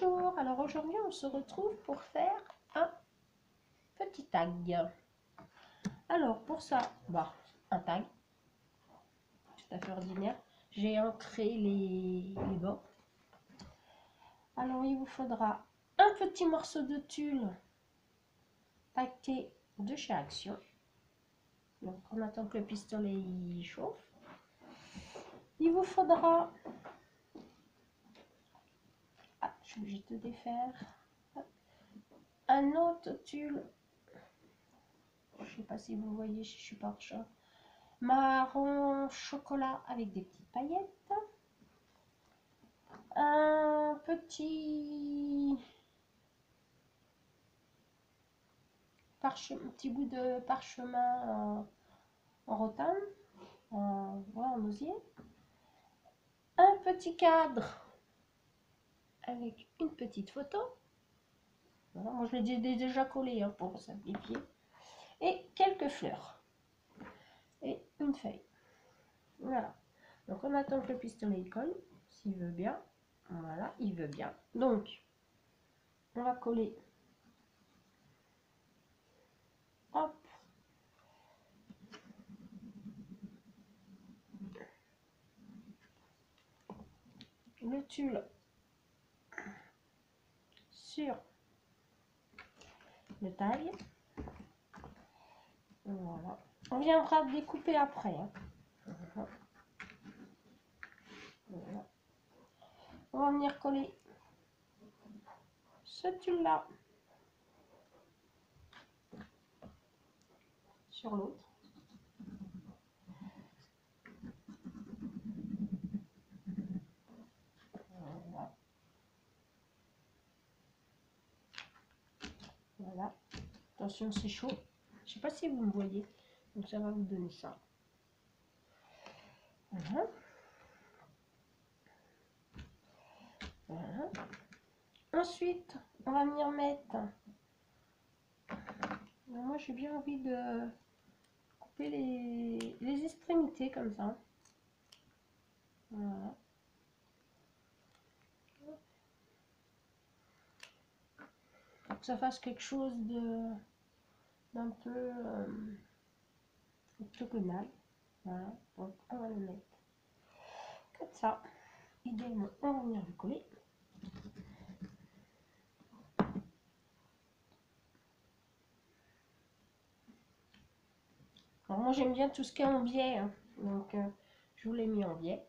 Bonjour, alors aujourd'hui on se retrouve pour faire un petit tag. Alors pour ça, bah, un tag, tout à fait ordinaire. J'ai ancré les, les bords. Alors il vous faudra un petit morceau de tulle taqué de chez Action. Donc on attend que le pistolet chauffe. Il vous faudra obligée de défaire. Un autre tulle. Je sais pas si vous voyez, je suis pas chat. Marron chocolat avec des petites paillettes. Un petit parchemin, petit bout de parchemin en, en rotin, en, en osier. Un petit cadre avec une petite photo. moi je l'ai déjà collé hein, pour simplifier. Et quelques fleurs. Et une feuille. Voilà. Donc on attend que le pistolet colle, s'il veut bien. Voilà, il veut bien. Donc, on va coller. Hop. Le tulle sur le taille. Voilà. On viendra découper après. Hein. On va venir coller ce tulle là sur l'autre. Attention, c'est chaud. Je sais pas si vous me voyez. Donc ça va vous donner ça. Voilà. Ensuite, on va venir mettre... Moi, j'ai bien envie de couper les, les extrémités comme ça. Voilà. Ça fasse quelque chose de d'un peu euh, octogonal. Voilà, donc on va le mettre comme ça. Idéalement, on va venir le coller. Alors moi j'aime bien tout ce qui est en biais, hein. donc euh, je vous l'ai mis en biais.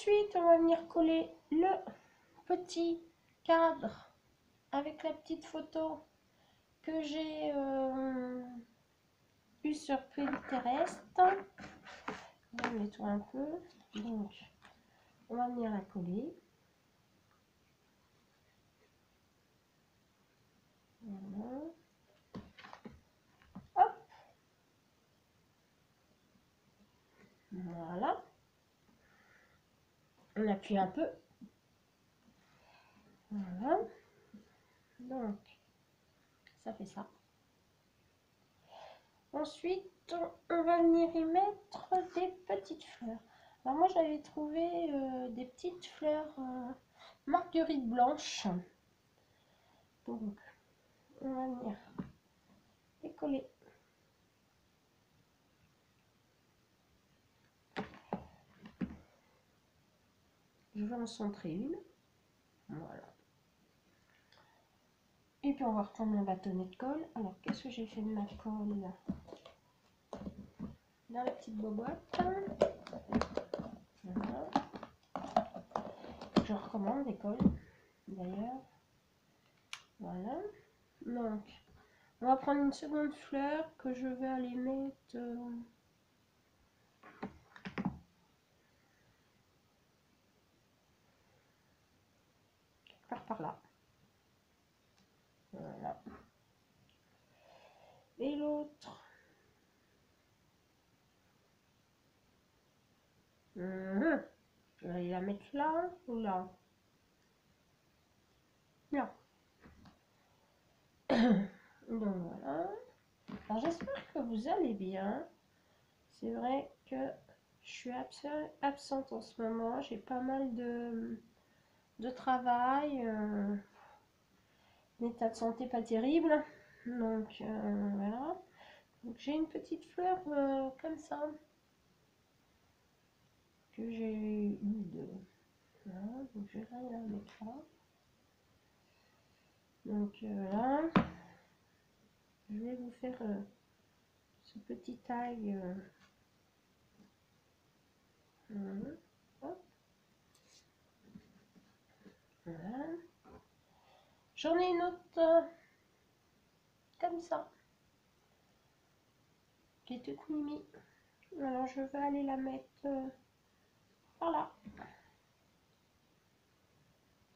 Ensuite, on va venir coller le petit cadre avec la petite photo que j'ai eu sur Pinterest. On un peu. Donc, on va venir la coller. Voilà. Hop. Voilà on un peu. Voilà. Donc, ça fait ça. Ensuite, on va venir y mettre des petites fleurs. Alors moi, j'avais trouvé euh, des petites fleurs euh, marguerite blanche. Donc, on va venir décoller je vais en centrer une. Voilà. Et puis on va reprendre mon bâtonnet de colle alors qu'est-ce que j'ai fait de ma colle dans la petite boîte je recommande les colles d'ailleurs. Voilà. Donc on va prendre une seconde fleur que je vais aller mettre euh, par là. Voilà. Et l'autre. Mhm. Je vais la mettre là ou là? Là. Donc voilà. Alors j'espère que vous allez bien. C'est vrai que je suis absente en ce moment. J'ai pas mal de, travail. Euh, L'état de santé pas terrible. Donc euh, voilà. Donc j'ai une petite fleur euh, comme ça. Que j'ai eu de. Voilà, donc je mettre là. Donc voilà. Je vais vous faire ce petit taille. Voilà. J'en ai une autre euh, comme ça. Est toute mimi. Alors je vais aller la mettre euh, par là.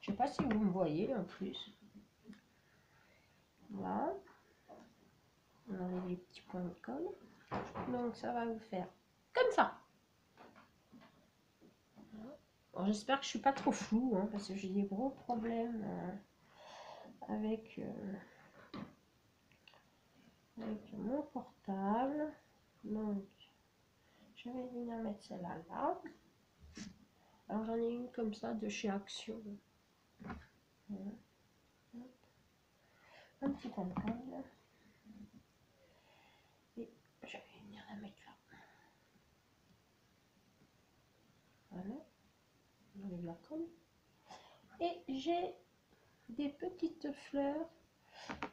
Je sais pas si vous me voyez en plus. Voilà. On enlève les petits points de colle. Donc ça va vous faire comme ça. J'espère que je suis pas trop flou, hein, parce que j'ai des gros problèmes euh, avec, euh, avec mon portable. Donc, je vais venir mettre celle-là là. Alors, j'en ai une comme ça de chez Action. Un petit de Et je vais venir la mettre là. Voilà. Et j'ai des petites fleurs.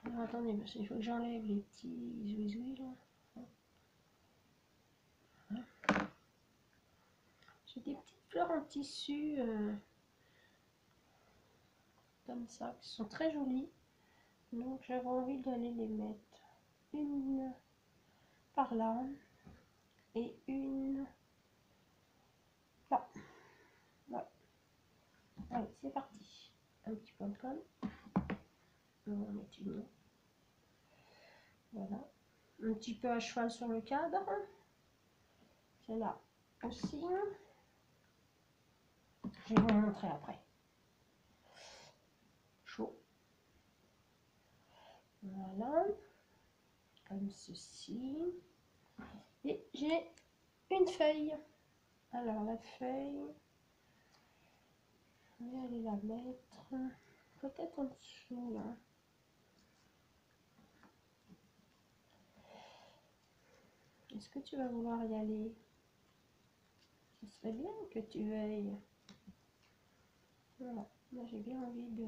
Alors attendez, qu'il faut que j'enlève les petits zouizouis là. J'ai des petites fleurs en tissu euh, comme ça, qui sont très jolies. Donc j'avais envie d'aller les mettre une par là et une là. Allez, c'est parti. Un petit point de colle. Mettre une. Voilà. Un petit peu à cheval sur le cadre. C'est là aussi. Je vais vous montrer après. Chaud. Voilà. Comme ceci. Et j'ai une feuille. Alors la feuille, je vais aller la mettre peut-être en dessous là. Est-ce que tu vas vouloir y aller? Ce serait bien que tu veuilles. Voilà, moi j'ai bien envie de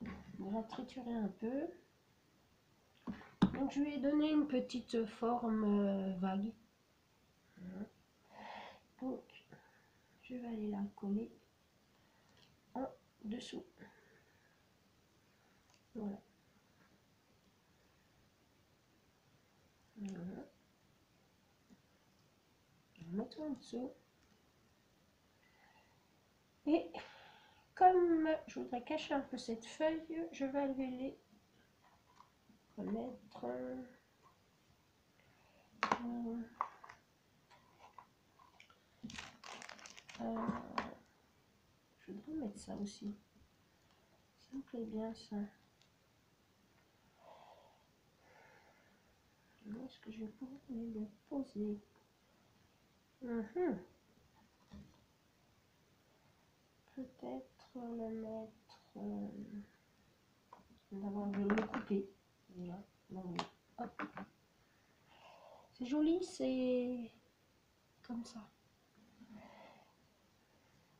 la, de la triturer un peu. Donc je lui ai donné une petite forme euh, vague. Donc je vais aller la coller en dessous. Voilà. Voilà. En dessous. Et comme je voudrais cacher un peu cette feuille, je vais aller remettre euh, je voudrais mettre ça aussi. Ça me plaît bien ça. Est-ce que je pouvoir le poser? Mhm. Peut-être le mettre... Euh, D'abord, je vais le couper. C'est joli, c'est comme ça.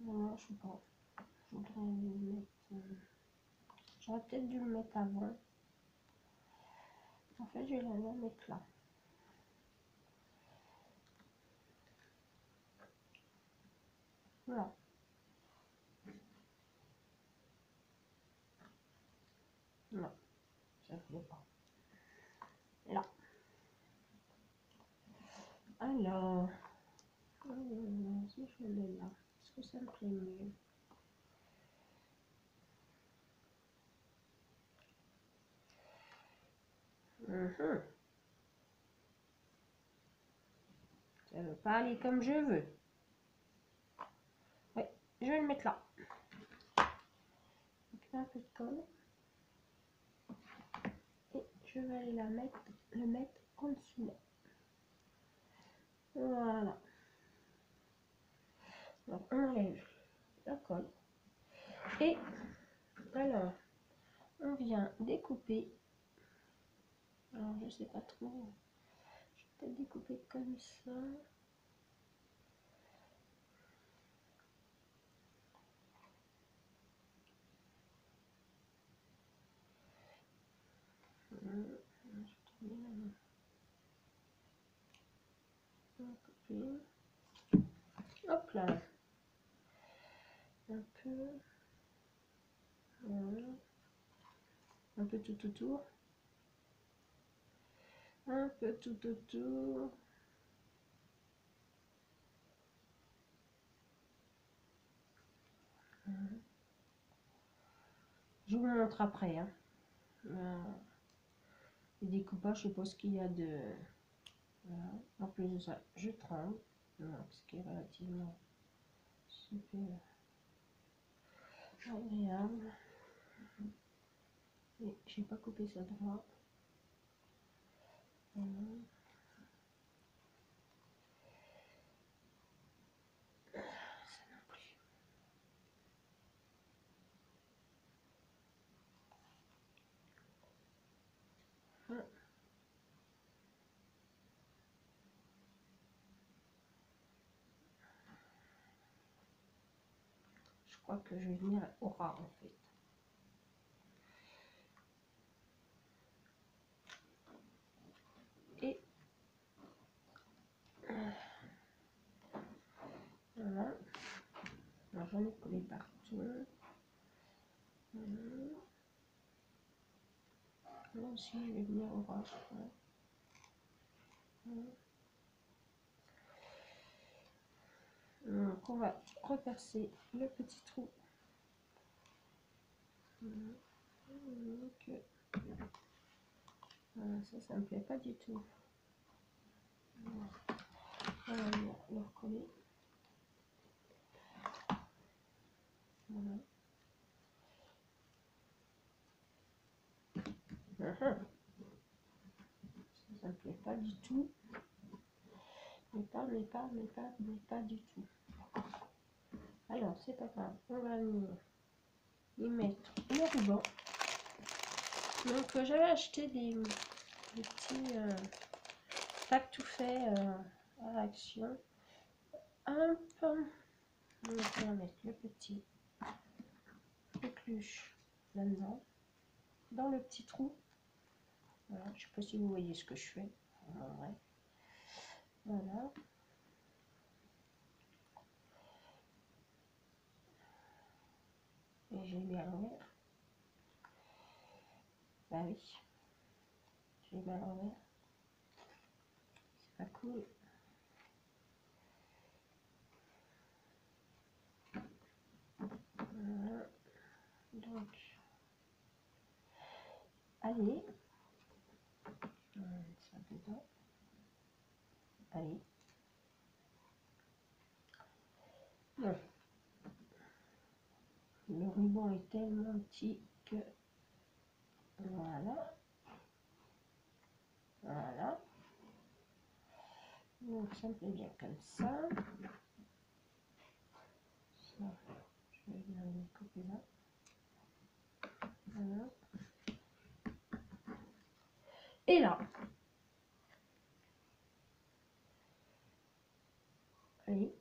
Non, je sais pas. Je voudrais le mettre. Euh, j'aurais peut-être dû le mettre avant. En fait, je vais la mettre là. Voilà. Non, ça ne pas. Là. Alors, si je mets là que ça me plaît mieux? Mhm. Ça ne veut pas aller comme je veux. Je vais le mettre là. un peu de colle. Et je vais aller la mettre, le mettre en dessous là. Voilà. Donc on enlève la colle. Et alors, on vient découper. Alors je sais pas trop. Je vais peut-être découper comme ça. Hop là. Un peu. Un peu tout autour. Un peu tout autour. Je vous montre après. Hein. Les découpages, je ce qu'il y a de... En plus de ça, je tremble. ce qui est relativement super agréable. Et j'ai pas coupé ça droit. Que je vais venir au ras en fait. Et voilà. J'en ai collé partout. Là aussi je vais venir au ras. Donc on va repercer le petit trou. ça, ça me plaît pas du tout. On va le recoller. Voilà. Ça, ça me plaît pas du tout. Mais pas, mais pas, mais pas, mais pas du tout. Alors, c'est pas grave. On va y mettre le ruban. Donc, euh, j'avais acheté des, petits euh, packs tout fait euh, à l'action. Un peu. On va mettre le petit écluche là-dedans. Dans le petit trou. Voilà, je sais pas si vous voyez ce que je fais. Voilà. Et j'ai mis à l'envers. Bah oui. J'ai mis à l'envers. C'est pas cool. Voilà. Donc, allez. Ça dedans. Allez. Bon. Le ruban est tellement petit. Voilà. Voilà. Donc ça me plaît bien comme ça. ça je vais bien le couper là. Voilà. Et là, Allez.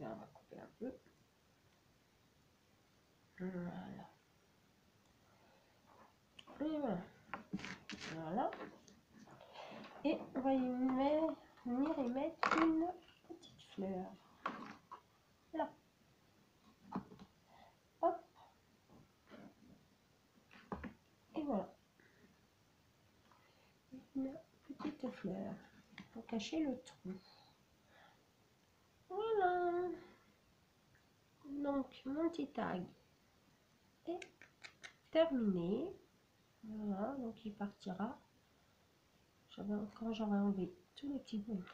on va couper un peu. Voilà. Et voilà. Voilà. Et on va y mettre, venir y mettre une petite fleur. Là. Hop. Et voilà. Une petite fleur pour cacher le trou. Voilà. Donc, mon petit tag terminé. Voilà, donc il partira. Quand j'aurai enlevé tous les petits bouts,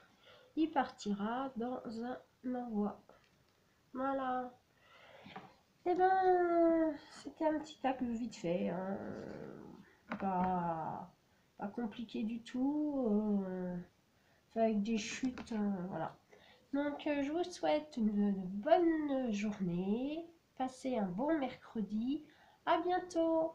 il partira dans un envoi. Voilà. Et eh ben, c'était un petit tag vite fait. Hein. Pas, compliqué du tout. Euh, avec des chutes, euh, voilà. Donc, euh, je vous souhaite une bonne journée. Passez un bon mercredi. À bientôt